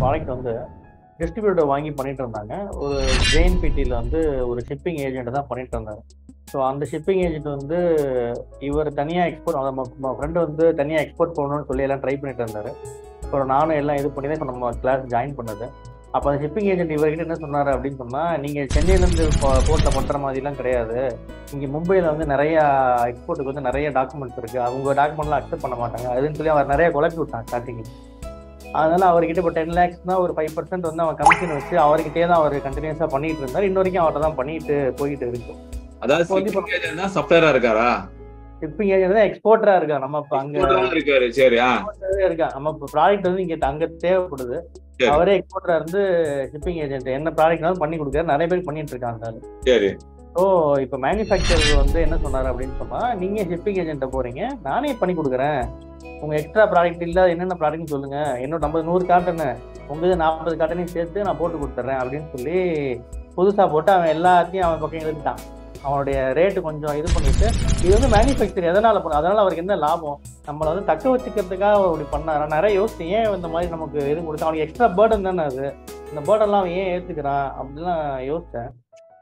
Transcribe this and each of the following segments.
Product வந்து distributor வாங்கி பண்ணிட்டு இருந்தாங்க. ஒரு ஜேஎன்பிடியில் வந்து ஒரு ஷிப்பிங் ஏஜென்ட் தான் பண்ணிட்டு இருந்தாரு. ஸோ அந்த ஷிப்பிங் ஏஜென்ட் வந்து இவர் தனியாக எக்ஸ்போர்ட் நம்ம ஃப்ரெண்டு வந்து தனியாக எக்ஸ்போர்ட் பண்ணணும்னு சொல்லி எல்லாம் ட்ரை பண்ணிட்டு இருந்தாரு. அப்புறம் நானும் எல்லாம் இது பண்ணி தான் இப்போ நம்ம கிளாஸ் ஜாயின் பண்ணது. அப்போ அந்த ஷிப்பிங் ஏஜென்ட் இவர்கிட்ட என்ன சொன்னார் அப்படின்னு சொன்னால் நீங்கள் சென்னையிலேருந்து போர்ட்டில் பண்ணுற மாதிரிலாம் கிடையாது. இங்கே மும்பையில் வந்து நிறைய எக்ஸ்போர்ட்டுக்கு வந்து நிறைய டாக்குமெண்ட்ஸ் இருக்குது அவங்க டாக்குமெண்ட்லாம் அக்செப்ட் பண்ண மாட்டாங்க. அதுன்னு சொல்லி அவர் நிறைய குழப்பி விட்டாங்க ஸ்டார்டிங் அதனால அவர்கிட்ட இப்போ டென் லேக்ஸ் தான் ஒரு ஃபைவ் பர்சன்ட் வந்து அவன் கமிஷன் வச்சு அவர்கிட்டயே தான் அவர் கண்டினியூஸாக பண்ணிட்டு இருந்தார். இன்ன வரைக்கும் அவர்கிட்ட தான் பண்ணிட்டு போயிட்டு இருக்கு. அதாவது வந்து சப்ளையரா இருக்காரா? ஷிப்பிங் ஏஜென்ட் தான் எக்ஸ்போர்ட்டரா இருக்கா நம்ம இப்போ அங்க இருக்காரு சரி இருக்கா? நம்ம இப்போ ப்ராடக்ட் வந்து இங்க அங்க தேவைப்படுது. அவரே எக்ஸ்போர்ட்டரா இருந்து ஷிப்பிங் ஏஜென்ட் என்ன ப்ராடக்ட்னாலும் பண்ணி கொடுக்குறாரு. நிறைய பேர் பண்ணிட்டு இருக்காங்க. சரி. ஸோ இப்போ மேனுஃபேக்சரர் வந்து என்ன சொன்னார் அப்படின்னு சொன்னா நீங்க ஷிப்பிங் ஏஜென்ட்ட போறீங்க. நானே பண்ணி கொடுக்குறேன். உங்கள் எக்ஸ்ட்ரா ப்ராடக்ட் இல்லை என்னென்ன ப்ராடக்ட்னு சொல்லுங்கள் என்னோட ஐம்பது நூறு காட்டனு உங்கள் இது நாற்பது காட்டனையும் சேர்த்து நான் போட்டு கொடுத்துட்றேன் அப்படின்னு சொல்லி புதுசாக போட்டு அவன் எல்லாத்தையும் அவன் பக்கம் எழுதிட்டான் அவனுடைய ரேட்டு கொஞ்சம் இது பண்ணிட்டு இது வந்து மேனுஃபேக்சர் எதனால் பண்ண அதனால் அவருக்கு என்ன லாபம்? நம்மளை வந்து தக்க வச்சுக்கிறதுக்காக அவர் இப்படி பண்ணார். நிறைய யோசிச்சு ஏன் இந்த மாதிரி நமக்கு இது கொடுத்தா அவனுக்கு எக்ஸ்ட்ரா பேர்டன் தானே அது? இந்த பேர்டெல்லாம் அவன் ஏன் ஏற்றுக்கிறான் அப்படிலாம் யோசித்தேன்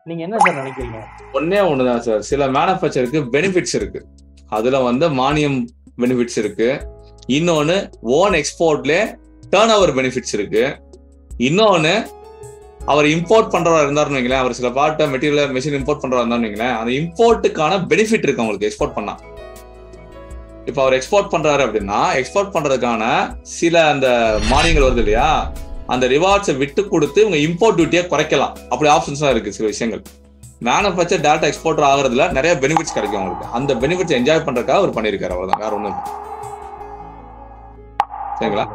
நீங்க என்ன சார் நினைக்கிறீங்க? ஒன்னே ஒண்ணுதான் சார். சில மேனுஃபேக்சருக்கு பெனிஃபிட்ஸ் இருக்கு. அதுல வந்து மானியம் பெனிஃபிட்ஸ் இருக்கு. இன்னொன்னு ஓன் எக்ஸ்போர்ட்ல டேர்ன் ஓவர் பெனிஃபிட்ஸ் இருக்கு. இன்னொன்னு அவர் இம்போர்ட் பண்றவரா இருந்தாருன்னு வைங்களேன். அவர் சில பார்ட்ட மெட்டீரியல் மெஷின் இம்போர்ட் பண்றவா இருந்தாருன்னு வைங்களேன். அந்த இம்போர்ட்டுக்கான பெனிஃபிட் இருக்கு அவங்களுக்கு எக்ஸ்போர்ட் பண்ணா. இப்போ அவர் எக்ஸ்போர்ட் பண்றாரு அப்படின்னா எக்ஸ்போர்ட் பண்றதுக்கான சில அந்த மானியங்கள் வருது இல்லையா? அந்த ரிவார்ட்ஸை விட்டு கொடுத்து இவங்க இம்போர்ட் டியூட்டியை குறைக்கலாம். அப்படி ஆப்ஷன்ஸ் இருக்கு சில விஷயங்கள். மேனுஃபேக்சர் டேரக்ட் எக்ஸ்போர்ட்டர் ஆகுறதுல நிறைய பெனிஃபிட்ஸ் கிடைக்கும் அவங்களுக்கு. அந்த பெனிஃபிட்ஸ் என்ஜாய் பண்றதுக்காக அவர் பண்ணியிருக்காரு அவ்வளவுதான். வேற இல்லை. சரிங்களா?